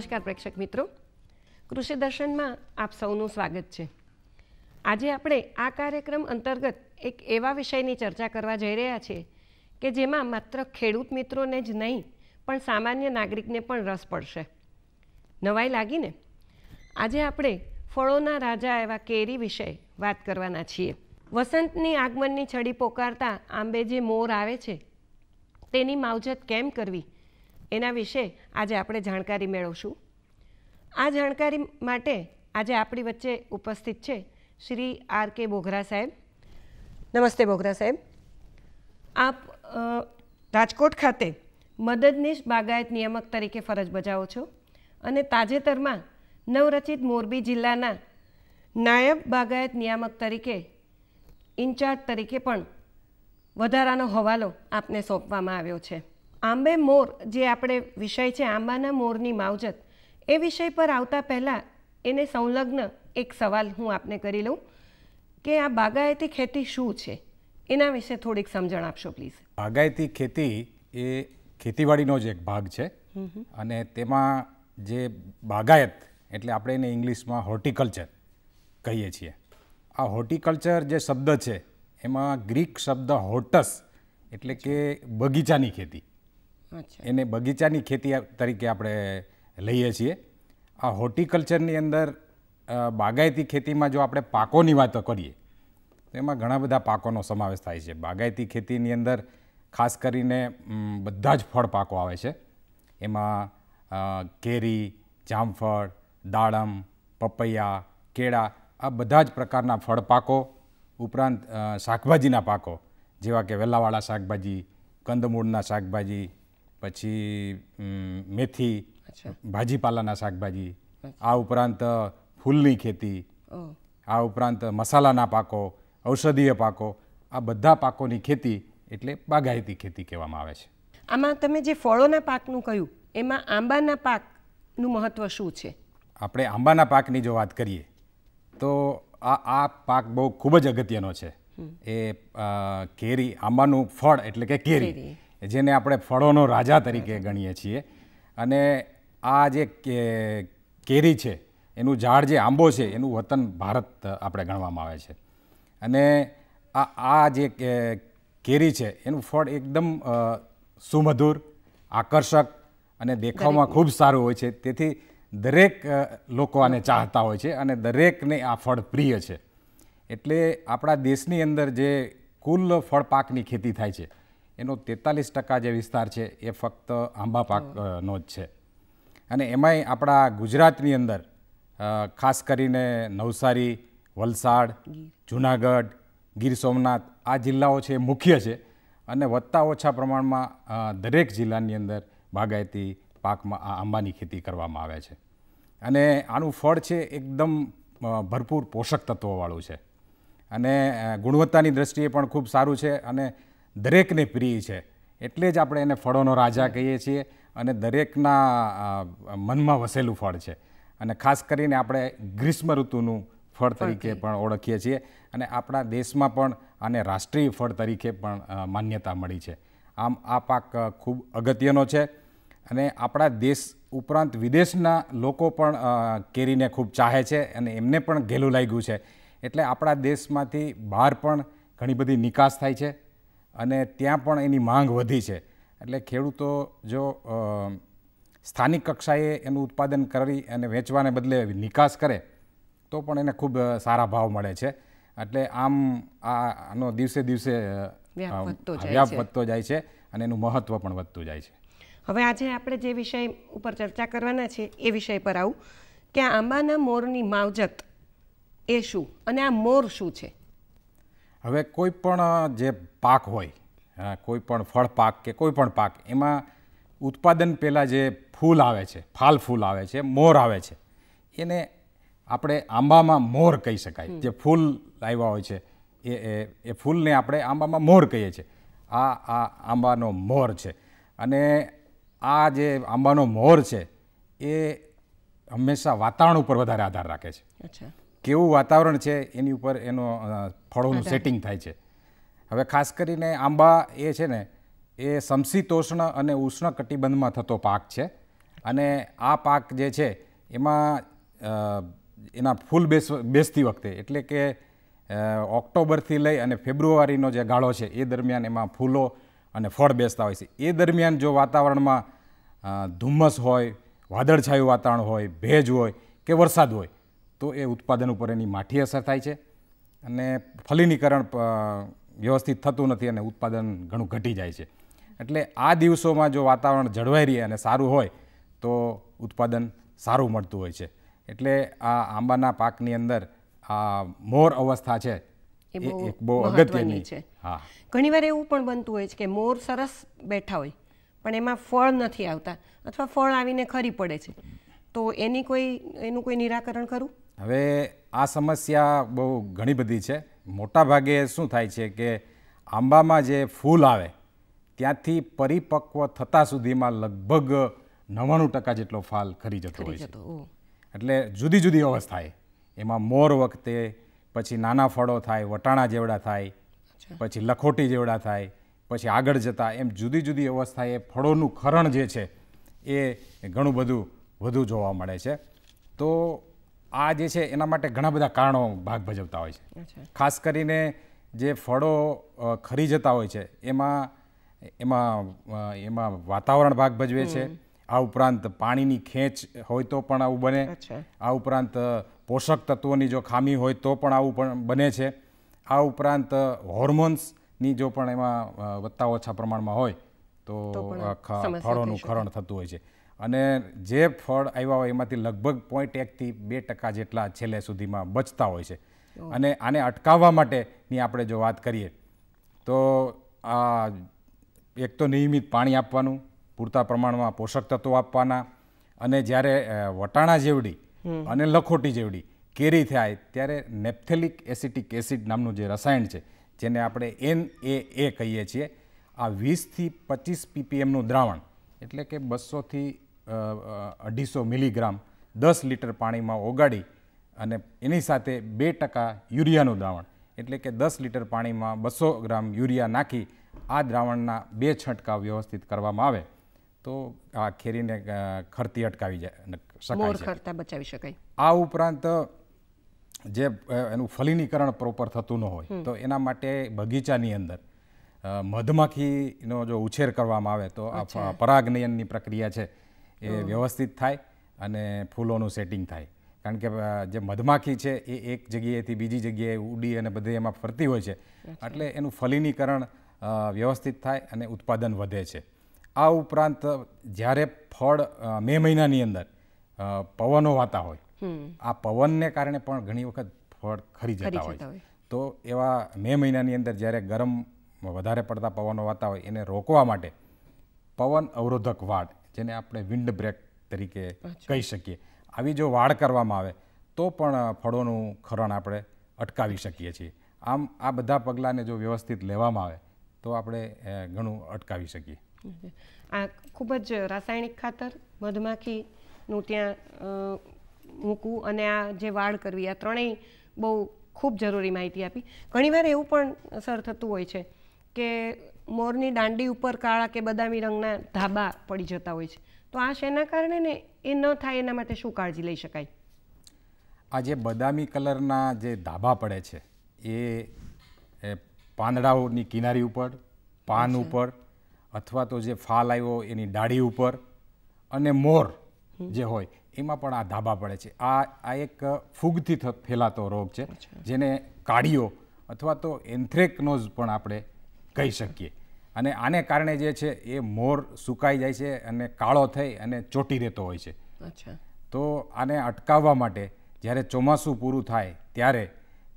નમસ્કાર પ્રેક્ષક મિત્રો. કૃષિ દર્શનમાં આપ સૌનું સ્વાગત છે. આજે આપણે આ કાર્યક્રમ અંતર્ગત એક એવા વિષયની ચર્ચા કરવા જઈ રહ્યા છીએ કે જેમાં માત્ર ખેડૂત મિત્રોને જ નહીં, પણ સામાન્ય નાગરિકને પણ રસ પડશે. નવાઈ લાગીને આજે આપણે ફળોના રાજા એવા કેરી વિશે વાત કરવાના છીએ. વસંતની આગમનની છડી પોકારતા આંબે જે મોર આવે છે, તેની માવજત કેમ કરવી? એના વિશે આજે આપણે જાણકારી મેળવશું. આ જાણકારી માટે આજે આપણી વચ્ચે ઉપસ્થિત છે શ્રી આર કે બોઘરા સાહેબ. નમસ્તે બોઘરા સાહેબ. આપ રાજકોટ ખાતે મદદનીશ બાગાયત નિયામક તરીકે ફરજ બજાવો છો અને તાજેતરમાં નવરચિત મોરબી જિલ્લાના નાયબ બાગાયત નિયામક તરીકે ઇન્ચાર્જ તરીકે પણ વધારાનો હવાલો આપને સોંપવામાં આવ્યો છે. આંબે મોર જે આપણે વિષય છે આંબાના મોરની માવજત એ વિષય પર આવતા પહેલાં એને સંલગ્ન એક સવાલ હું આપને કરી લઉં કે આ બાગાયતી ખેતી શું છે? એના વિશે થોડીક સમજણ આપશો પ્લીઝ. બાગાયતી ખેતી એ ખેતીવાડીનો જ એક ભાગ છે. અને તેમાં જે બાગાયત એટલે આપણે એને ઇંગ્લિશમાં હોર્ટિકલ્ચર કહીએ છીએ. આ હોર્ટિકલ્ચર જે શબ્દ છે એમાં ગ્રીક શબ્દ હોર્ટસ એટલે કે બગીચાની ખેતી. એને બગીચાની ખેતી તરીકે આપણે લઈએ છીએ. આ હોર્ટિકલ્ચરની અંદર બાગાયતી ખેતીમાં જો આપણે પાકોની વાતો કરીએ, તો એમાં ઘણા બધા પાકોનો સમાવેશ થાય છે. બાગાયતી ખેતીની અંદર ખાસ કરીને બધા જ ફળ પાકો આવે છે. એમાં કેરી, જામફળ, દાડમ, પપૈયા, કેળા, આ બધા જ પ્રકારના ફળ પાકો, ઉપરાંત શાકભાજીના પાકો, જેવા કે વેલાવાળા શાકભાજી, કંદમૂળના શાકભાજી પછી મેથી ભાજીપાલાના શાકભાજી. આ ઉપરાંત ફૂલની ખેતી. આ ઉપરાંત મસાલાના પાકો ઔષધીય પાકો. આ બધા પાકોની ખેતી એટલે બાગાયતી ખેતી કહેવામાં આવે છે. આમાં તમે જે ફળોના પાકનું કહ્યું એમાં આંબાના પાકનું મહત્વ શું છે? આપણે આંબાના પાકની જો વાત કરીએ તો આ આ પાક બહુ ખૂબ જ અગત્યનો છે. એ કેરી આંબાનું ફળ એટલે કે કેરી. જેને આપણે ફળોનો રાજા તરીકે ગણીએ છીએ. અને આ જે કે- કેરી છે એનું ઝાડ જે આંબો છે એનું વતન ભારત આપણે ગણવામાં આવે છે. અને આ આ જે કેરી છે એનું ફળ એકદમ સુમધુર આકર્ષક અને દેખાવમાં ખૂબ સારું હોય છે. તેથી દરેક લોકો આને ચાહતા હોય છે અને દરેકને આ ફળ પ્રિય છે. એટલે આપણા દેશની અંદર જે કુલ ફળ પાકની ખેતી થાય છે એનો તેતાલીસ ટકા જે વિસ્તાર છે એ ફક્ત આંબા પાકનો જ છે. અને એમાંય આપણા ગુજરાતની અંદર ખાસ કરીને નવસારી વલસાડ જુનાગઢ ગીર સોમનાથ આ જિલ્લાઓ છે એ મુખ્ય છે. અને વધતા ઓછા પ્રમાણમાં દરેક જિલ્લાની અંદર બાગાયતી પાકમાં આ આંબાની ખેતી કરવામાં આવે છે. અને આનું ફળ છે એકદમ ભરપૂર પોષક તત્વોવાળું છે. અને ગુણવત્તાની દ્રષ્ટિએ પણ ખૂબ સારું છે. અને દરેકને પ્રિય છે. એટલે જ આપણે એને ફળોનો રાજા કહીએ છીએ અને દરેકના મનમાં વસેલું ફળ છે. અને ખાસ કરીને આપણે ગ્રીષ્મ ઋતુનું ફળ તરીકે પણ ઓળખીએ છીએ અને આપણા દેશમાં પણ આને રાષ્ટ્રીય ફળ તરીકે પણ માન્યતા મળી છે. આમ આ પાક ખૂબ અગત્યનો છે અને આપણા દેશ ઉપરાંત વિદેશના લોકો પણ કેરીને ખૂબ ચાહે છે અને એમને પણ ઘેલું લાગ્યું છે. એટલે આપણા દેશમાંથી બહાર પણ ઘણી બધી નિકાસ થાય છે. અને ત્યાં પણ એની માંગ વધી છે. એટલે ખેડૂતો જો સ્થાનિક કક્ષાએ એનું ઉત્પાદન કરી અને વેચવાને બદલે નિકાસ કરે તો પણ એને ખૂબ સારા ભાવ મળે છે. એટલે આમ આનો દિવસે દિવસે વ્યાપ વધતો જાય છે. અને એનું મહત્ત્વ પણ વધતું જાય છે. હવે આજે આપણે જે વિષય ઉપર ચર્ચા કરવાના છે એ વિષય પર આવું. કે આંબાના મોરની માવજત એ શું? અને આ મોર શું છે? હવે કોઈ પણ જે પાક હોય કોઈ પણ ફળ પાક કે કોઈ પણ પાક એમાં ઉત્પાદન પહેલાં જે ફૂલ આવે છે ફાલ ફૂલ આવે છે મોર આવે છે એને આપણે આંબામાં મોર કહી શકાય. જે ફૂલ આવ્યા હોય છે એ એ- એ ફૂલને આપણે આંબામાં મોર કહીએ છીએ. આ આ આંબાનો મોર છે. અને આ જે આંબાનો મોર છે એ હંમેશા વાતાવરણ ઉપર વધારે આધાર રાખે છે. અચ્છા. કેવું વાતાવરણ છે એની ઉપર એનો ફળોનું સેટિંગ થાય છે. હવે ખાસ કરીને આંબા એ છે ને એ સમશીતોષ્ણ અને ઉષ્ણ કટિબંધમાં થતો પાક છે. અને આ પાક જે છે એમાં એના ફૂલ બેસ બેસતી વખતે એટલે કે ઓક્ટોબરથી લઈ અને ફેબ્રુઆરીનો જે ગાળો છે એ દરમિયાન એમાં ફૂલો અને ફળ બેસતા હોય છે. એ દરમિયાન જો વાતાવરણમાં ધુમ્મસ હોય વાદળછાયું વાતાવરણ હોય ભેજ હોય કે વરસાદ હોય તો એ ઉત્પાદન ઉપર એની માઠી અસર થાય છે અને ફલિનીકરણ વ્યવસ્થિત થતું નથી અને ઉત્પાદન ઘણું ઘટી જાય છે. એટલે આ દિવસોમાં જો વાતાવરણ જળવાઈ રહે અને સારું હોય તો ઉત્પાદન સારું મળતું હોય છે. એટલે આ આંબાના પાકની અંદર આ મોર અવસ્થા છે એ એક બહુ અગત્યની છે. હા. ઘણીવાર એવું પણ બનતું હોય છે કે મોર સરસ બેઠા હોય પણ એમાં ફળ નથી આવતા અથવા ફળ આવીને ખરી પડે છે. તો એની કોઈ એનું કોઈ નિરાકરણ ખરું? હવે આ સમસ્યા બહુ ઘણી બધી છે. મોટા ભાગે શું થાય છે કે આંબામાં જે ફૂલ આવે ત્યાંથી પરિપક્વ થતાં સુધીમાં લગભગ નવ્વાણું ટકા જેટલો ફાલ ખરી જતો હોય છે. એટલે જુદી જુદી અવસ્થાએ. એમાં મોર વખતે પછી નાના ફળો થાય વટાણા જેવડા થાય પછી લખોટી જેવડા થાય પછી આગળ જતા એમ જુદી જુદી અવસ્થાએ ફળોનું ખરણ જે છે એ ઘણું બધું વધુ જોવા મળે છે. તો આ જે છે એના માટે ઘણા બધા કારણો ભાગ ભજવતા હોય છે. ખાસ કરીને જે ફળો ખરી જતા હોય છે એમાં એમાં એમાં વાતાવરણ ભાગ ભજવે છે. આ ઉપરાંત પાણીની ખેંચ હોય તો પણ આવું બને. આ ઉપરાંત પોષક તત્વોની જો ખામી હોય તો પણ આવું પણ બને છે. આ ઉપરાંત હોર્મોન્સની જો પણ એમાં વધતા ઓછા પ્રમાણમાં હોય તો ફળોનું ખરણ થતું હોય છે. અને જે ફળ આવ્યા હોય એમાંથી લગભગ પોઈન્ટ એકથી બે ટકા જેટલા છેલ્લે સુધીમાં બચતા હોય છે. અને આને અટકાવવા માટેની આપણે જો વાત કરીએ તો આ એક તો નિયમિત પાણી આપવાનું પૂરતા પ્રમાણમાં પોષક તત્વો આપવાના અને જ્યારે વટાણા જેવડી અને લખોટી જેવડી કેરી થાય ત્યારે નેપ્થેલિક એસિટિક એસિડ નામનું જે રસાયણ છે જેને આપણે એન એ એ કહીએ છીએ આ વીસથી પચીસ પીપીએમનું દ્રાવણ એટલે કે બસોથી અઢીસો મિલીગ્રામ દસ લીટર પાણીમાં ઓગાળી અને એની સાથે બે ટકા યુરિયાનું દ્રાવણ. એટલે કે દસ લીટર પાણીમાં બસો ગ્રામ યુરિયા નાખી આ દ્રાવણના બે છંટકાવ વ્યવસ્થિત કરવામાં આવે તો આ ખેરીને ખરતી અટકાવી જાય શકાય બચાવી શકાય. આ ઉપરાંત જે એનું ફલિનીકરણ પ્રોપર થતું ન હોય તો એના માટે બગીચાની અંદર મધમાખીનો જો ઉછેર કરવામાં આવે તો આ પરાગનયનની પ્રક્રિયા છે. એ વ્યવસ્થિત થાય અને ફૂલોનું સેટિંગ થાય. કારણ કે જે મધમાખી છે એ એક જગ્યાએથી બીજી જગ્યાએ ઉડી અને બધે એમાં ફરતી હોય છે. એટલે એનું ફલિનીકરણ વ્યવસ્થિત થાય અને ઉત્પાદન વધે છે. આ ઉપરાંત જ્યારે ફળ મે મહિનાની અંદર પવનો વાતા હોય આ પવનને કારણે પણ ઘણી વખત ફળ ખરી જતા. હોય. તો એવા મે મહિનાની અંદર જ્યારે ગરમ વધારે પડતા પવનો વાતા હોય એને રોકવા માટે પવન અવરોધક વાડ જેને આપણે વિન્ડ બ્રેક તરીકે કહી શકીએ. આવી જો વાડ કરવામાં આવે તો પણ ફળોનું ખરણ આપણે અટકાવી શકીએ છીએ. આમ આ બધા પગલાંને જો વ્યવસ્થિત લેવામાં આવે તો આપણે ઘણું અટકાવી શકીએ. આ ખૂબ જ રાસાયણિક ખાતર મધમાખીનું ત્યાં મૂકવું અને આ જે વાડ કરવી આ ત્રણેય બહુ ખૂબ જરૂરી માહિતી આપી. ઘણીવાર એવું પણ અસર થતું હોય છે કે મોરની દાંડી ઉપર કાળા કે બદામી રંગના ધાબા પડી જતા હોય છે. તો આ શેના કારણે ને એ ન થાય એના માટે શું કાળજી લઈ શકાય? આ જે બદામી કલરના જે ધાબા પડે છે એ પાંદડાઓની કિનારી ઉપર પાન ઉપર અથવા તો જે ફાલ આવ્યો એની ડાળી ઉપર અને મોર જે હોય એમાં પણ આ ધાબા પડે છે. આ આ એક ફૂગથી ફેલાતો રોગ છે જેને કાળીઓ અથવા તો એન્થ્રેકનોઝ પણ આપણે કહી શકીએ. અને આને કારણે જે છે એ મોર સુકાઈ જાય છે અને કાળો થઈ અને ચોટી રહેતો હોય છે. અચ્છા. તો આને અટકાવવા માટે જ્યારે ચોમાસું પૂરું થાય ત્યારે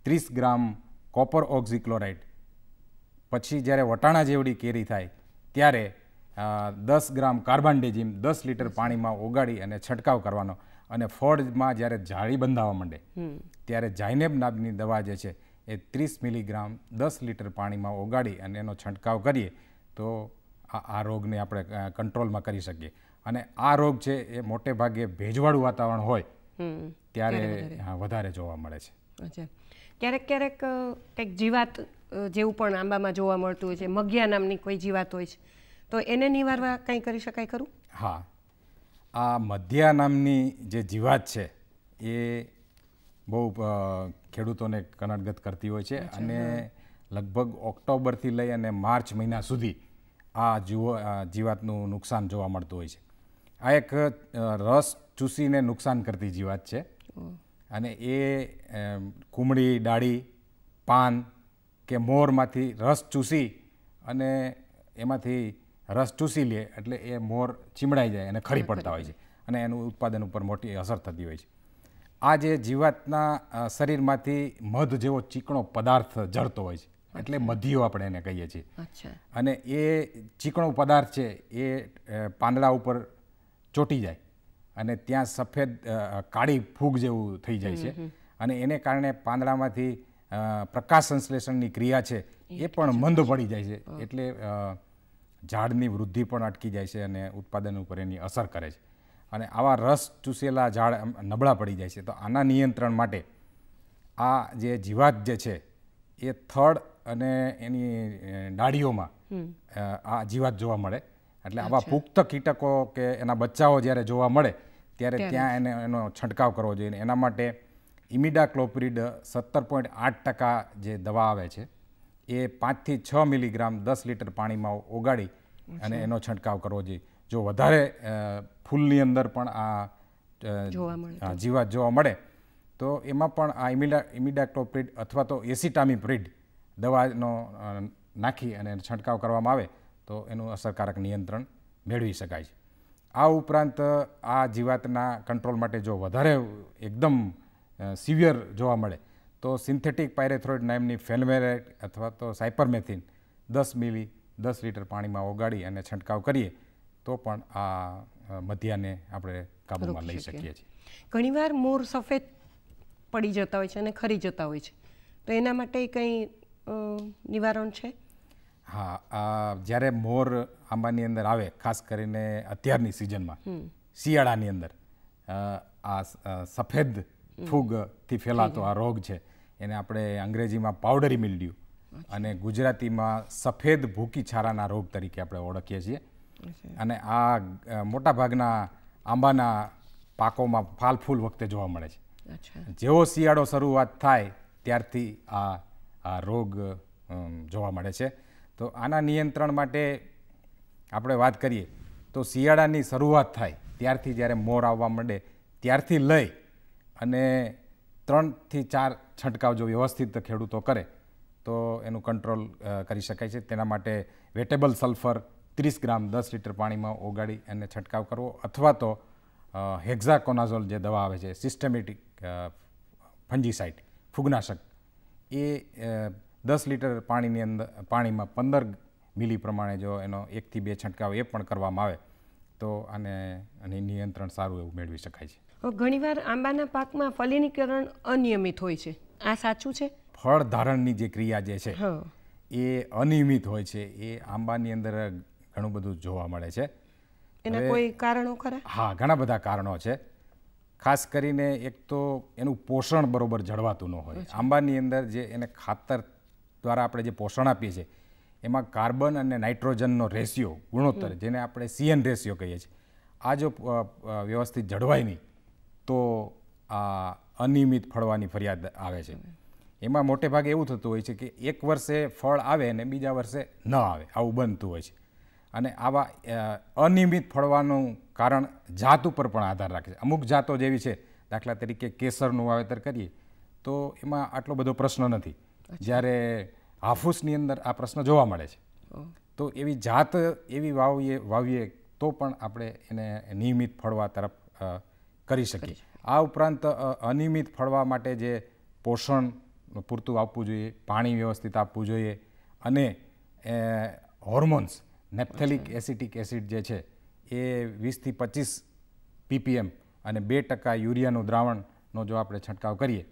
ત્રીસ ગ્રામ કોપર ઓક્ઝિક્લોરાઇડ પછી જ્યારે વટાણા જેવડી કેરી થાય ત્યારે દસ ગ્રામ કાર્બન કાર્બાન્ડેજિમ દસ લીટર પાણીમાં ઓગાળી અને છંટકાવ કરવાનો. અને ફળમાં જ્યારે જાળી બંધાવા માંડે ત્યારે જાયનેબ નામની દવા જે છે એ ત્રીસ મિલીગ્રામ દસ લીટર પાણીમાં ઓગાળી અને એનો છંટકાવ કરીએ તો આ રોગને આપણે કંટ્રોલમાં કરી શકીએ. અને આ રોગ છે એ મોટે ભાગે ભેજવાળું વાતાવરણ હોય ત્યારે વધારે? જોવા મળે છે. ક્યારેક ક્યારેક કંઈક જીવાત જેવું પણ આંબામાં જોવા મળતું હોય છે મગિયા નામની કોઈ જીવાત હોય છે તો એને નિવારવા કંઈ કરી શકાય ખરું? હા. આ મધ્યા નામની જે જીવાત છે એ બહુ ખેડૂતોને કનડગત કરતી હોય છે. અને લગભગ ઓક્ટોબરથી લઈ અને માર્ચ મહિના સુધી આ જીવો જીવાતનું નુકસાન જોવા મળતું હોય છે. આ એક રસ ચૂસીને નુકસાન કરતી જીવાત છે. અને એ કુમળી ડાળી પાન કે મોરમાંથી રસ ચૂસી અને એમાંથી રસ ચૂસી લે એટલે એ મોર ચીમડાઈ જાય અને ખરી પડતા હોય છે. અને એનું ઉત્પાદન ઉપર મોટી અસર થતી હોય છે. આ જે જીવાતના શરીરમાંથી મધ જેવો ચીકણો પદાર્થ જળતો હોય છે. એટલે મધીઓ આપણે એને કહીએ છીએ. અને એ ચીકણો પદાર્થ છે એ પાંદડા ઉપર ચોંટી જાય અને ત્યાં સફેદ કાળી ફૂગ જેવું થઈ જાય છે. અને એને કારણે પાંદડામાંથી પ્રકાશ સંશ્લેષણની ક્રિયા છે એ પણ મંદ પડી જાય છે. એટલે ઝાડની વૃદ્ધિ પણ અટકી જાય છે અને ઉત્પાદન ઉપર એની અસર કરે છે. અને આવા રસ ચૂસેલા ઝાડ નબળા પડી જાય છે. તો આના નિયંત્રણ માટે આ જે જીવાત જે છે એ થડ અને એની ડાળીઓમાં આ જીવાત જોવા મળે. એટલે આવા પુખ્ત કીટકો કે એના બચ્ચાઓ જ્યારે જોવા મળે ત્યારે ત્યાં એને એનો છંટકાવ કરવો જોઈએ. એના માટે ઇમિડાક્લોપ્રિડ સત્તર પોઈન્ટ આઠ ટકા જે દવા આવે છે એ પાંચથી છ મિલીગ્રામ દસ લીટર પાણીમાં ઓગાળી અને એનો છંટકાવ કરવો જોઈએ. જો વધારે ફૂલની અંદર પણ આ જોવા મળે. અ, જીવાત જોવા મળે. તો એમાં પણ આ ઇમિડા ઇમિડાક્લોપ્રિડ અથવા તો એસિટામિપ્રિડ દવાનો નાખી અને છંટકાવ કરવામાં આવે તો એનું અસરકારક નિયંત્રણ મેળવી શકાય છે. આ ઉપરાંત આ જીવાતના કંટ્રોલ માટે જો વધારે એકદમ સિવિયર જોવા મળે તો સિન્થેટિક પાયરેથ્રોઇડ નામની ફેલ્મેરેટ અથવા તો સાયપરમેથિન દસ મિલી દસ લીટર પાણીમાં ઓગાળી અને છંટકાવ કરીએ તો પણ આ મધ્યાને આપણે કાબૂમાં લઈ શકીએ. છીએ. ઘણીવાર મોર સફેદ પડી જતા હોય છે અને ખરી જતા હોય છે. તો એના માટે કંઈ નિવારણ છે? હા જ્યારે મોર આંબાની અંદર આવે ખાસ કરીને અત્યારની સિઝનમાં શિયાળાની અંદર આ સફેદ ફૂગથી ફેલાતો આ રોગ છે એને આપણે અંગ્રેજીમાં પાવડરી મિલ્ડ્યુ અને ગુજરાતીમાં સફેદ ભૂકી છારાના રોગ તરીકે આપણે ઓળખીએ છીએ. અને આ મોટાભાગના મોટા ભાગના આંબાના પાકોમાં ફાલ ફૂલ વખતે જોવા મળે છે. જેવો શિયાળો શરૂઆત થાય ત્યારથી આ આ રોગ જોવા મળે છે. તો આના નિયંત્રણ માટે આપણે વાત કરીએ તો શિયાળાની શરૂઆત થાય ત્યારથી જ્યારે મોર આવવા માંડે ત્યારથી લઈ અને ત્રણથી ચાર છંટકાવ જો વ્યવસ્થિત ખેડૂતો કરે તો એનું કંટ્રોલ કરી શકાય છે. તેના માટે વેટેબલ સલ્ફર ત્રીસ ગ્રામ દસ લીટર પાણીમાં ઓગાળી અને છંટકાવ કરવો અથવા તો હેક્ઝાકોનાઝોલ જે દવા આવે છે સિસ્ટમેટિક ફંજીસાઇડ ફૂગનાશક એ દસ લીટર પાણીની અંદર પાણીમાં પંદર મિલી પ્રમાણે જો એનો એકથી બે છંટકાવ એ પણ કરવામાં આવે તો આને આની નિયંત્રણ સારું એવું મેળવી શકાય છે. ઘણીવાર આંબાના પાકમાં ફલિનીકરણ અનિયમિત હોય છે. આ સાચું છે? ફળ ધારણની જે ક્રિયા જે છે એ અનિયમિત હોય છે. એ આંબાની અંદર ઘણું બધું જોવા મળે છે. એના કોઈ કારણો ખરા? હા ઘણા બધા કારણો છે. ખાસ કરીને એક તો એનું પોષણ બરોબર જળવાતું ન હોય. આંબાની અંદર જે એને ખાતર દ્વારા આપણે જે પોષણ આપીએ છીએ એમાં કાર્બન અને નાઇટ્રોજનનો રેશિયો ગુણોત્તર જેને આપણે સીએન રેશિયો કહીએ છીએ. આ જો વ્યવસ્થિત જળવાય નહીં તો આ અનિયમિત ફળવાની ફરિયાદ આવે છે. એમાં મોટે ભાગે એવું થતું હોય છે કે એક વર્ષે ફળ આવે અને બીજા વર્ષે ન આવે. આવું બનતું હોય છે. અને આવા અનિયમિત ફળવાનું કારણ જાત ઉપર પણ આધાર રાખે છે. અમુક જાતો જેવી છે દાખલા તરીકે કેસરનું વાવેતર કરીએ તો એમાં આટલો બધો પ્રશ્ન નથી. જ્યારે હાફૂસની અંદર આ પ્રશ્ન જોવા મળે છે. તો એવી જાત એવી વાવીએ વાવીએ તો પણ આપણે એને નિયમિત ફળવા તરફ કરી શકીએ. આ ઉપરાંત અનિયમિત ફળવા માટે જે પોષણ પૂરતું આપવું જોઈએ પાણી વ્યવસ્થિત આપવું જોઈએ અને હોર્મોન્સ નેપ્થેલિક એસિટિક એસિડ જે છે એ વીસથી પચીસ પીપીએમ અને બે ટકા યુરિયાનું દ્રાવણનો જો આપણે છંટકાવ કરીએ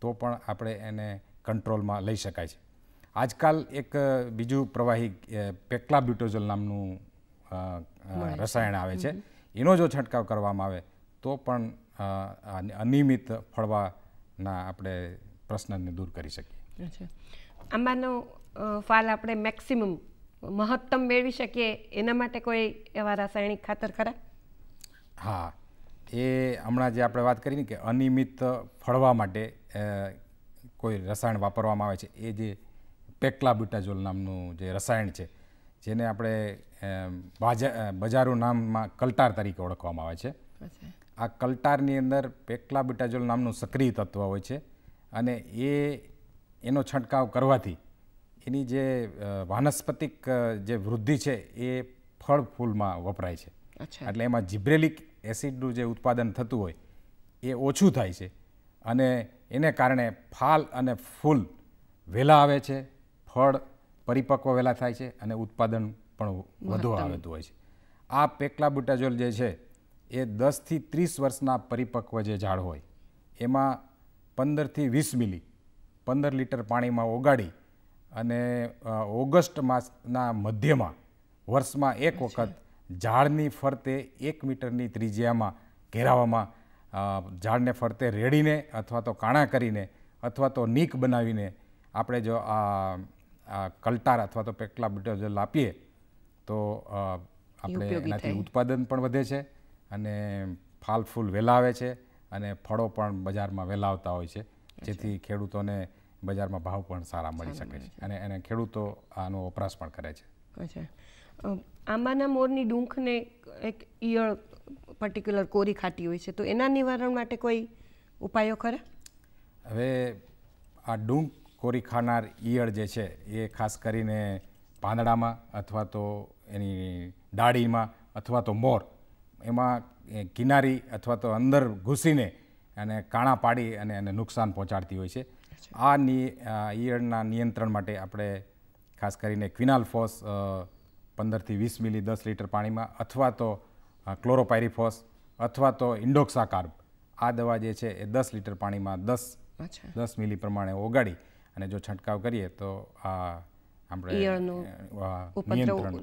તો પણ આપણે એને કંટ્રોલમાં લઈ શકાય છે. આજકાલ એક બીજું પ્રવાહી પેક્લાબ્યુટોઝોલ નામનું રસાયણ આવે છે. એનો જો છંટકાવ કરવામાં આવે તો પણ અનિયમિત ફળવાના આપણે પ્રશ્નને દૂર કરી શકીએ. આંબાનો ફાલ આપણે મેક્સિમમ મહત્તમ મેળવી શકીએ એના માટે કોઈ એવા રાસાયણિક ખાતર ખરા? હા એ હમણાં જે આપણે વાત કરી ને કે અનિયમિત ફળવા માટે કોઈ રસાયણ વાપરવામાં આવે છે એ જે પેક્લાબ્યુટાઝોલ નામનું જે રસાયણ છે જેને આપણે બજારું બજારો નામમાં કલ્ટાર તરીકે ઓળખવામાં આવે છે. આ કલ્ટારની અંદર પેક્લાબ્યુટાઝોલ નામનું સક્રિય તત્વ હોય છે અને એ એનો છંટકાવ કરવાથી એની જે વાનસ્પતિક જે વૃદ્ધિ છે એ ફળ ફૂલમાં વપરાય છે. એટલે એમાં જીબ્રેલિક એસિડનું જે ઉત્પાદન થતું હોય એ ઓછું થાય છે અને એને કારણે ફાલ અને ફૂલ વહેલા આવે છે ફળ પરિપક્વ વહેલા થાય છે અને ઉત્પાદન પણ વધુ આવતું હોય છે. આ પેક્લાબુટાઝોલ જે છે એ દસથી ત્રીસ વર્ષના પરિપક્વ જે ઝાડ હોય એમાં પંદરથી વીસ મિલી પંદર લીટર પાણીમાં ઓગાળી અને ઓગસ્ટ માસના મધ્યમાં વર્ષમાં એક વખત ઝાડની ફરતે એક મીટરની ત્રિજ્યામાં ઘેરાવામાં ઝાડને ફરતે રેડીને અથવા તો કાણા કરીને અથવા તો નીક બનાવીને આપણે જો આ કલટાર અથવા તો પેકલા જો આપીએ તો આપણે એનાથી ઉત્પાદન પણ વધે છે અને ફાલ ફૂલ વહેલા આવે છે અને ફળો પણ બજારમાં વહેલા આવતા હોય છે. જેથી ખેડૂતોને બજારમાં ભાવ પણ સારા મળી શકે છે. અને એને ખેડૂતો આનો વપરાશ પણ કરે છે. અચ્છા. આંબાના મોરની ડૂંખને એક ઈયળ પર્ટિક્યુલર કોરી ખાતી હોય છે. તો એના નિવારણ માટે કોઈ ઉપાયો ખરા? હવે આ ડુંખ કોરી ખાનાર ઈયળ જે છે એ ખાસ કરીને પાંદડામાં અથવા તો એની ડાળીમાં અથવા તો મોર એમાં કિનારી અથવા તો અંદર ઘૂસીને અને કાણા પાડી અને એને નુકસાન પહોંચાડતી હોય છે. આ ઈયળના નિયંત્રણ માટે આપણે ખાસ કરીને ક્વિનાલ ફોસ પંદરથી વીસ મિલી દસ લીટર પાણીમાં અથવા તો ક્લોરોપાયરીફોસ અથવા તો ઇન્ડોક્સાકાર્બ આ દવા જે છે એ દસ લીટર પાણીમાં દસ દસ મિલી પ્રમાણે ઓગાળી અને જો છંટકાવ કરીએ તો આ આપણે નિયંત્રણ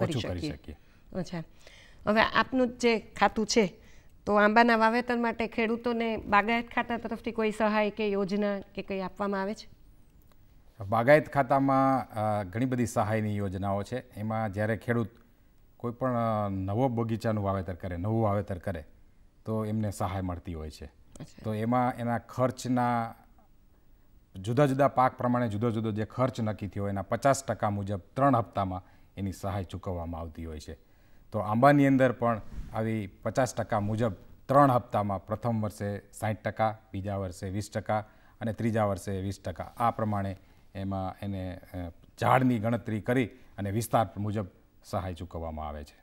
ઓછું કરી શકીએ. શકીએ. અચ્છા. હવે આપનું જે ખાતું છે તો આંબાના વાવેતર માટે ખેડૂતોને બાગાયત ખાતા તરફથી કોઈ સહાય કે યોજના કે કંઈ આપવામાં આવે છે? બાગાયત ખાતામાં ઘણી બધી સહાયની યોજનાઓ છે. એમાં જ્યારે ખેડૂત કોઈ પણ નવો બગીચાનું વાવેતર કરે નવું વાવેતર કરે તો એમને સહાય મળતી હોય છે. તો એમાં એના ખર્ચના જુદા જુદા પાક પ્રમાણે જુદો જુદો જે ખર્ચ નક્કી થયો એના પચાસ ટકા મુજબ ત્રણ હપ્તામાં એની સહાય ચૂકવવામાં આવતી હોય છે. તો આંબાની અંદર પણ આવી પચાસ ટકા મુજબ ત્રણ હપ્તામાં પ્રથમ વર્ષે સાઠ ટકા બીજા વર્ષે વીસ ટકા અને ત્રીજા વર્ષે વીસ ટકા. આ પ્રમાણે એમાં એને ઝાડની ગણતરી કરી અને વિસ્તાર મુજબ સહાય ચૂકવવામાં આવે છે.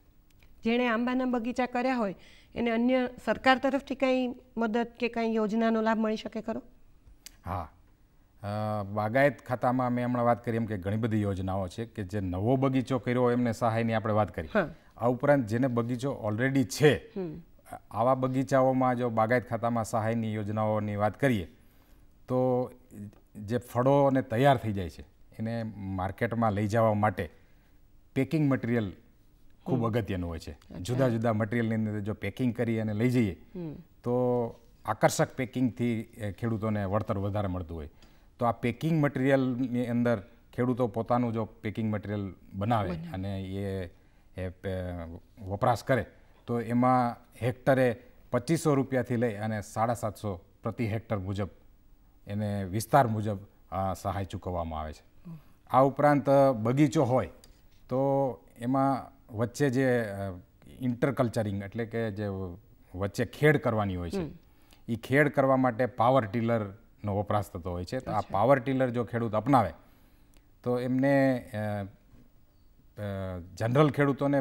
જેણે આંબાના બગીચા કર્યા હોય એને અન્ય સરકાર તરફથી કંઈ મદદ કે કંઈ યોજનાનો લાભ મળી શકે ખરો? હા. બાગાયત ખાતામાં મેં હમણાં વાત કરી એમ કે ઘણી બધી યોજનાઓ છે કે જે નવો બગીચો કર્યો હોય એમને સહાયની આપણે વાત કરી. આ ઉપરાંત જેને બગીચો ઓલરેડી છે આવા બગીચાઓમાં જો બાગાયત ખાતામાં સહાયની યોજનાઓની વાત કરીએ તો જે ફળો અને તૈયાર થઈ જાય છે એને માર્કેટમાં લઈ જવા માટે પેકિંગ મટીરિયલ ખૂબ અગત્યનું હોય છે. જુદા જુદા મટીરિયલની અંદર જો પેકિંગ કરી અને લઈ જઈએ તો આકર્ષક પેકિંગથી એ ખેડૂતોને વળતર વધારે મળતું હોય. તો આ પેકિંગ મટીરિયલની અંદર ખેડૂતો પોતાનું જો પેકિંગ મટીરિયલ બનાવે. અને એ એ વપરાશ કરે તો એમાં હેક્ટરે પચીસો રૂપિયાથી લઈ અને સાડા સાતસો પ્રતિ હેક્ટર મુજબ એને વિસ્તાર મુજબ સહાય ચૂકવવામાં આવે છે. આ ઉપરાંત બગીચો હોય તો એમાં વચ્ચે જે ઇન્ટરકલ્ચરિંગ એટલે કે જે વચ્ચે ખેડ કરવાની હોય છે એ ખેડ કરવા માટે પાવર ટીલરનો વપરાશ થતો હોય છે. તો આ પાવર ટીલર જો ખેડૂત અપનાવે તો એમને જનરલ ખેડૂતોને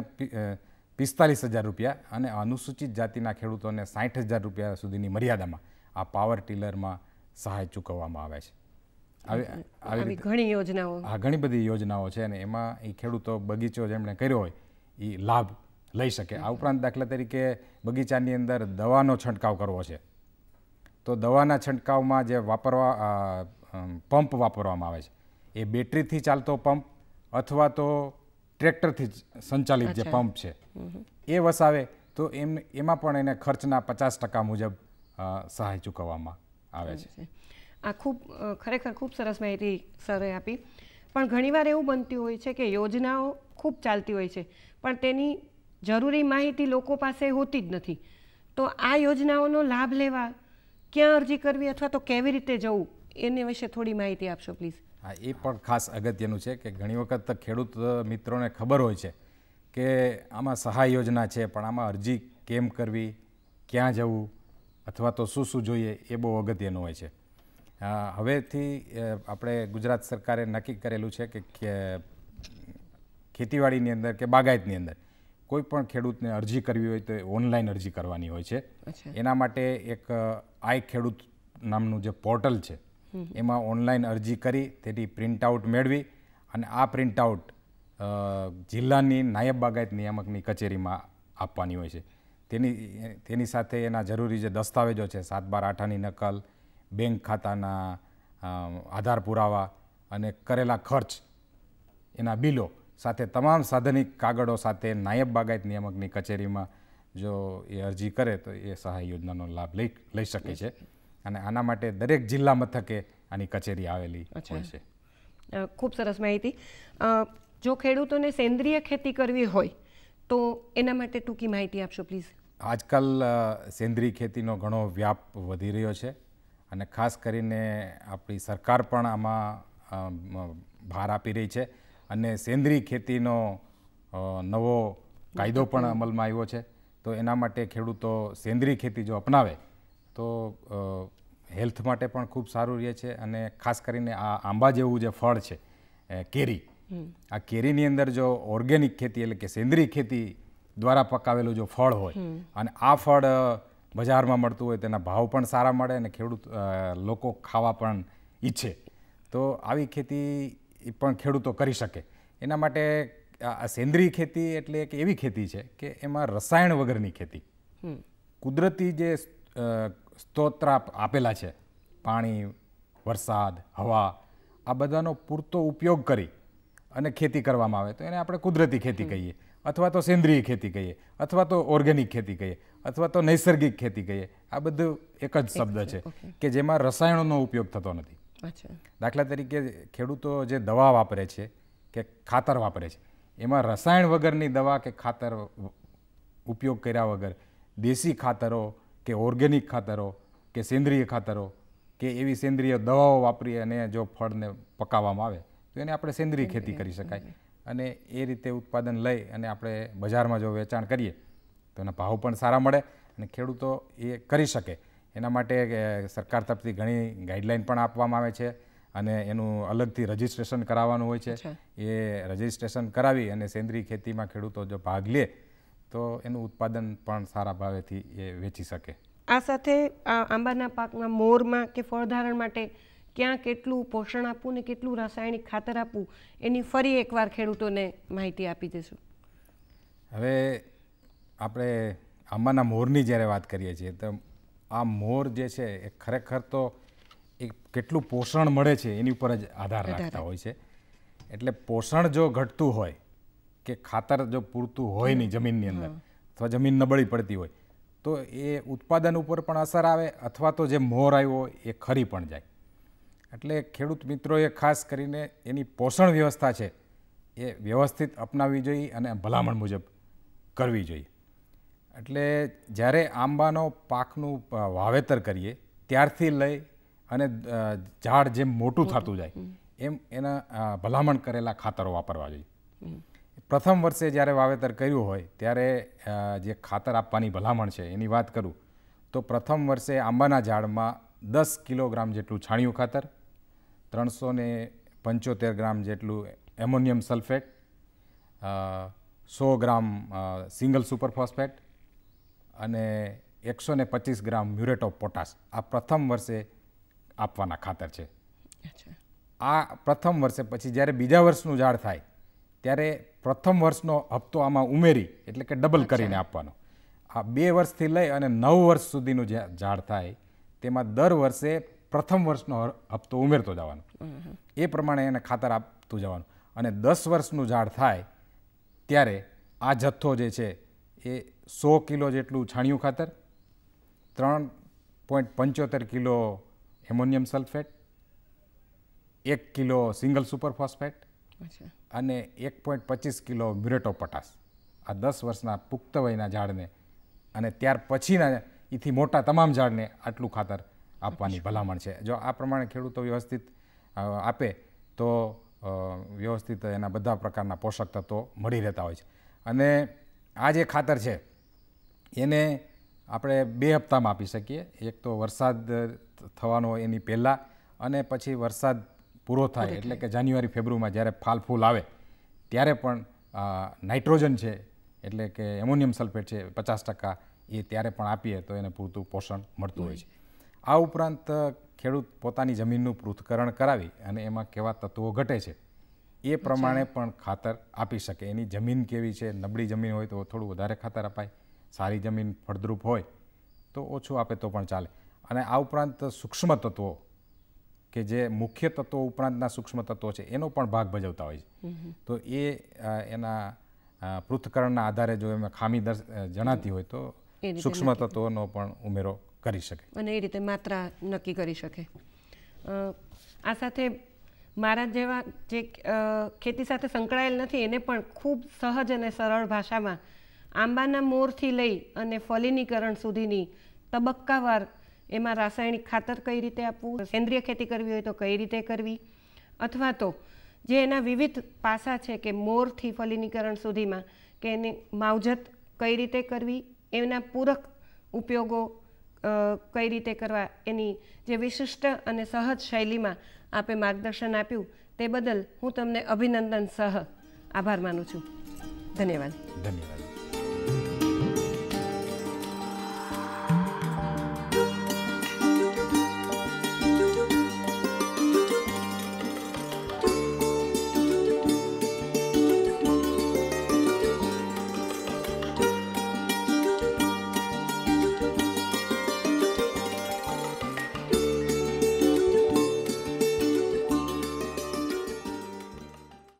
પિસ્તાલીસ હજાર રૂપિયા અને અનુસૂચિત જાતિના ખેડૂતોને સાઠ હજાર રૂપિયા સુધીની મર્યાદામાં આ પાવર ટીલરમાં સહાય ચૂકવવામાં આવે છે. આવી ઘણી યોજનાઓ. આ ઘણી બધી યોજનાઓ છે અને એમાં એ ખેડૂતો બગીચો જેમણે કર્યો હોય એ લાભ લઈ શકે. આ ઉપરાંત દાખલા તરીકે બગીચાની અંદર દવાનો છંટકાવ કરવો છે. તો દવાના છંટકાવમાં જે વાપરવા પંપ વાપરવામાં આવે છે. એ બેટરીથી ચાલતો પંપ અથવા તો ટ્રેક્ટરથી જ સંચાલિત જે પંપ છે એ વસાવે તો એમ એમાં પણ એને ખર્ચના પચાસ ટકા મુજબ સહાય ચૂકવવામાં આવે છે. છે આ ખૂબ ખરેખર ખૂબ સરસ માહિતી સરે આપી. પણ ઘણીવાર એવું બનતું હોય છે કે યોજનાઓ ખૂબ ચાલતી હોય છે પણ તેની જરૂરી માહિતી લોકો પાસે હોતી જ નથી. તો આ યોજનાઓનો લાભ લેવા ક્યાં અરજી કરવી અથવા તો કેવી રીતે જવું એની વિશે થોડી માહિતી આપશો પ્લીઝ? હા એ પણ ખાસ અગત્યનું છે કે ઘણી વખત ખેડૂત મિત્રોને ખબર હોય છે કે આમાં સહાય યોજના છે પણ આમાં અરજી કેમ કરવી ક્યાં જવું અથવા તો શું શું જોઈએ એ બહુ અગત્યનું હોય છે. હવેથી આપણે ગુજરાત સરકારે નક્કી કરેલું છે કે ખેતીવાડીની અંદર કે બાગાયતની અંદર કોઈ પણ ખેડૂતને અરજી કરવી હોય તો એ ઓનલાઈન અરજી કરવાની હોય છે. એના માટે એક આઈ ખેડૂત નામનું જે પોર્ટલ છે એમાં ઓનલાઈન અરજી કરી, તેની પ્રિન્ટઆઉટ મેળવી અને આ પ્રિન્ટઆઉટ જિલ્લાની નાયબ બાગાયત નિયામકની કચેરીમાં આપવાની હોય છે. તેની તેની સાથે એના જરૂરી જે દસ્તાવેજો છે, સાત બાર આઠાની નકલ, બેંક ખાતાના આધાર પુરાવા અને કરેલા ખર્ચ, એના બિલો સાથે તમામ સાધનિક કાગળો સાથે નાયબ બાગાયત નિયામકની કચેરીમાં જો એ અરજી કરે તો એ સહાય યોજનાનો લાભ લઈ લઈ શકે છે. અને આના માટે દરેક જિલ્લા મથકે આની કચેરી આવેલી હોય છે. ખૂબ સરસ માહિતી. જો ખેડૂતોને સેન્દ્રિય ખેતી કરવી હોય તો એના માટે ટૂંકી માહિતી આપશો પ્લીઝ? આજકાલ સેન્દ્રિય ખેતીનો ઘણો વ્યાપ વધી રહ્યો છે અને ખાસ કરીને આપણી સરકાર પણ આમાં ભાર આપી રહી છે અને સેન્દ્રિય ખેતીનો નવો કાયદો પણ અમલમાં આવ્યો છે. તો એના માટે ખેડૂતો સેન્દ્રિય ખેતી જો અપનાવે તો હેલ્થ માટે પણ ખૂબ સારું રહે છે અને ખાસ કરીને આ આંબા જેવું જે ફળ છે કેરી. આ કેરીની અંદર જો ઓર્ગેનિક ખેતી એટલે કે સેન્દ્રિય ખેતી દ્વારા પકાવેલું જો ફળ હોય અને આ ફળ બજારમાં મળતું હોય તેના ભાવ પણ સારા મળે અને ખેડૂત લોકો ખાવા પણ ઈચ્છે. તો આવી ખેતી પણ ખેડૂતો કરી શકે. એના માટે આ સેન્દ્રીય ખેતી એટલે એક એવી ખેતી છે કે એમાં રસાયણ વગરની ખેતી. કુદરતી જે સ્તોત્ર આપેલા છે. પાણી વરસાદ હવા આ બધાનો પૂરતો ઉપયોગ કરી અને ખેતી કરવામાં આવે. તો એને આપણે કુદરતી ખેતી કહીએ અથવા તો સેન્દ્રિય ખેતી કહીએ અથવા તો ઓર્ગેનિક ખેતી કહીએ અથવા તો નૈસર્ગિક ખેતી કહીએ. આ બધું એક જ શબ્દ છે કે જેમાં રસાયણોનો ઉપયોગ થતો નથી. દાખલા તરીકે ખેડૂતો જે દવા વાપરે છે કે ખાતર વાપરે છે એમાં રસાયણ વગરની દવા કે ખાતર ઉપયોગ કર્યા વગર દેશી ખાતરો કે ઓર્ગેનિક ખાતરો કે સેન્દ્રિય ખાતરો કે એવી સેન્દ્રિય દવાઓ વાપરી અને જો ફળને પકાવવામાં આવે તો એને આપણે સેન્દ્રિય ખેતી કરી શકાય. અને એ રીતે ઉત્પાદન લઈ અને આપણે બજારમાં જો વેચાણ કરીએ તો એના ભાવ પણ સારા મળે અને ખેડૂતો એ કરી શકે. એના માટે સરકાર તરફથી ઘણી ગાઈડલાઈન પણ આપવામાં આવે છે અને એનું અલગથી રજિસ્ટ્રેશન કરાવવાનું હોય છે. એ રજિસ્ટ્રેશન કરાવી અને સેન્દ્રિય ખેતીમાં ખેડૂતો જો ભાગ લે તો એનું ઉત્પાદન પણ સારા ભાવેથી એ વેચી શકે. આ સાથે આ આંબાના પાકમાં મોરમાં કે ફળધારણ માટે ક્યાં કેટલું પોષણ આપવું ને કેટલું રાસાયણિક ખાતર આપવું એની ફરી એકવાર ખેડૂતોને માહિતી આપી દઈશું. હવે આપણે આંબાના મોરની જ્યારે વાત કરીએ છીએ તો આ મોર જે છે એ ખરેખર તો એ કેટલું પોષણ મળે છે એની ઉપર જ આધાર રાખતા હોય છે. એટલે પોષણ જો ઘટતું હોય કે ખાતર જો પૂરતું હોય નહીં જમીનની અંદર અથવા જમીન નબળી પડતી હોય તો એ ઉત્પાદન ઉપર પણ અસર આવે અથવા તો જે મોર આવ્યો એ ખરી પણ જાય. એટલે ખેડૂત મિત્રોએ ખાસ કરીને એની પોષણ વ્યવસ્થા છે એ વ્યવસ્થિત અપનાવવી જોઈએ અને ભલામણ મુજબ કરવી જોઈએ. એટલે જ્યારે આંબાનો પાકનું વાવેતર કરીએ ત્યારથી લઈ અને ઝાડ જેમ મોટું થતું જાય એમ એના ભલામણ કરેલા ખાતરો વાપરવા જોઈએ. પ્રથમ વર્ષે જ્યારે વાવેતર કર્યું હોય ત્યારે જે ખાતર આપવાની ભલામણ છે એની વાત કરું તો પ્રથમ વર્ષે આંબાના ઝાડમાં દસ કિલોગ્રામ જેટલું છાણિયું ખાતર ત્રણસો ને પંચોતેર ગ્રામ જેટલું એમોનિયમ સલ્ફેટ સો ગ્રામ સિંગલ સુપર ફોસ્ફેટ અને એકસો ને પચીસ ગ્રામ મ્યુરેટ ઓફ પોટાશ આ પ્રથમ વર્ષે આપવાના ખાતર છે. આ પ્રથમ વર્ષે પછી જ્યારે બીજા વર્ષનું ઝાડ થાય ત્યારે પ્રથમ વર્ષનો હપ્તો આમાં ઉમેરી એટલે કે ડબલ કરીને આપવાનો. આ બે વર્ષથી લઈ અને નવ વર્ષ સુધીનું જે ઝાડ થાય તેમાં દર વર્ષે પ્રથમ વર્ષનો હપ્તો ઉમેરતો જવાનો. એ પ્રમાણે એને ખાતર આપતું જવાનું. અને દસ વર્ષનું ઝાડ થાય ત્યારે આ જથ્થો જે છે એ સો કિલો જેટલું છાણિયું ખાતર ત્રણ પોઈન્ટ પંચોતેર કિલો એમોનિયમ સલ્ફેટ એક કિલો સિંગલ સુપર ફોસ્ફેટ અને એક પોઈન્ટ પચીસ કિલો મ્યુરેટો પટાશ. આ દસ વર્ષના પુખ્ત વયના ઝાડને અને ત્યાર પછીના એથી મોટા તમામ ઝાડને આટલું ખાતર આપવાની ભલામણ છે. જો આ પ્રમાણે ખેડૂતો વ્યવસ્થિત આપે, તો વ્યવસ્થિત એના બધા પ્રકારના પોષક તત્વો મળી રહેતા હોય છે. અને આ જે ખાતર છે, એને આપણે બે હપ્તામાં આપી શકીએ. એક તો વરસાદ થવાનો હોય એની પહેલાં અને પછી વરસાદ પૂરો થાય એટલે કે જાન્યુઆરી ફેબ્રુઆરીમાં જ્યારે ફાલ ફૂલ આવે ત્યારે પણ નાઇટ્રોજન છે એટલે કે એમોનિયમ સલ્ફેટ છે પચાસ ટકા એ ત્યારે પણ આપીએ તો એને પૂરતું પોષણ મળતું હોય છે. આ ઉપરાંત ખેડૂત પોતાની જમીનનું પૃથ્થકરણ કરાવી અને એમાં કેવા તત્વો ઘટે છે એ પ્રમાણે પણ ખાતર આપી શકે. એની જમીન કેવી છે નબળી જમીન હોય તો થોડું વધારે ખાતર અપાય સારી જમીન ફળદ્રુપ હોય તો ઓછું આપે તો પણ ચાલે. અને આ ઉપરાંત સૂક્ષ્મ તત્વો કે જે મુખ્ય તત્વો ઉપરાંતના સૂક્ષ્મ તત્વો છે એનો પણ ભાગ ભજવતા હોય છે. તો એ એના પૃથ્થકરણના આધારે જો એમાં ખામી દર જણાતી હોય તો એ સૂક્ષ્મ તત્વોનો પણ ઉમેરો કરી શકે. અને એ રીતે માત્રા નક્કી કરી શકે. આ સાથે મારા જેવા જે ખેતી સાથે સંકળાયેલ નથી એને પણ ખૂબ સહજ અને સરળ ભાષામાં આંબાના મોરથી લઈ અને ફલિનીકરણ સુધીની તબક્કાવાર એમાં રાસાયણિક ખાતર કઈ રીતે આપવું? સેન્દ્રિય ખેતી કરવી હોય તો કઈ રીતે કરવી? અથવા તો જે એના વિવિધ પાસા છે કે મોરથી ફલિનીકરણ સુધીમાં કે એની માવજત કઈ રીતે કરવી? એના પૂરક ઉપયોગો કઈ રીતે કરવા? એની જે વિશિષ્ટ અને સહજ શૈલીમાં આપે માર્ગદર્શન આપ્યું તે બદલ હું તમને અભિનંદન સહ આભાર માનું છું. ધન્યવાદ. ધન્યવાદ.